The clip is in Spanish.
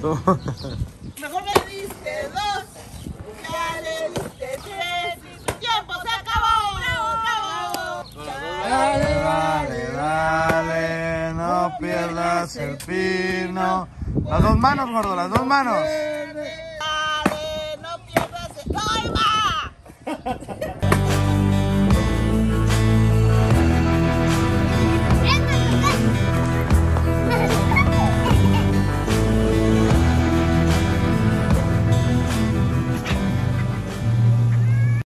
Mejor me diste dos, ya le diste tres y tu tiempo se acabó. ¡Bravo, bravo! Dale, dale, dale, no pierdas el pino. Las dos manos, gordo, las dos manos. Dale, no pierdas el... ¡No!